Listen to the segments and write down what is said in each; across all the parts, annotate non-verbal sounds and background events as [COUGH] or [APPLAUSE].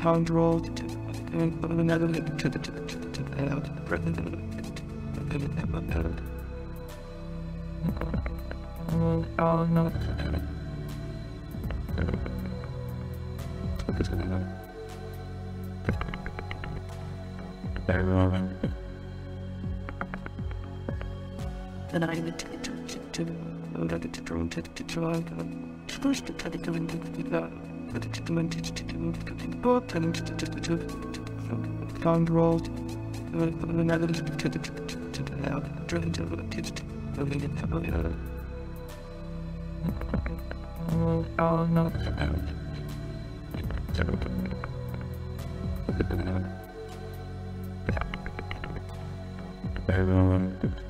Control Oh no. Then I would that Oh no. And make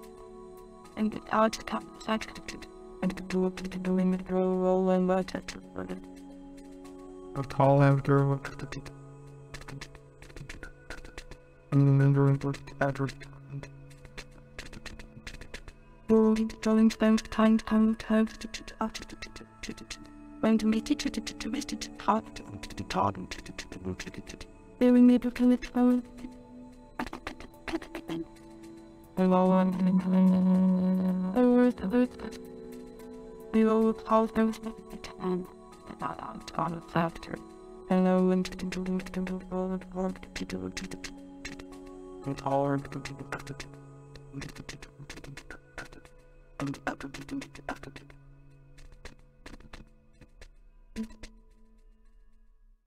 and out to top second and to do it to do it to roll and what a tall after and then during the address Drawing spent time time time when to meet it to meet it hard to talk very need to commit phone Hello, I'm will call those and not on after. Hello, and [LAUGHS] to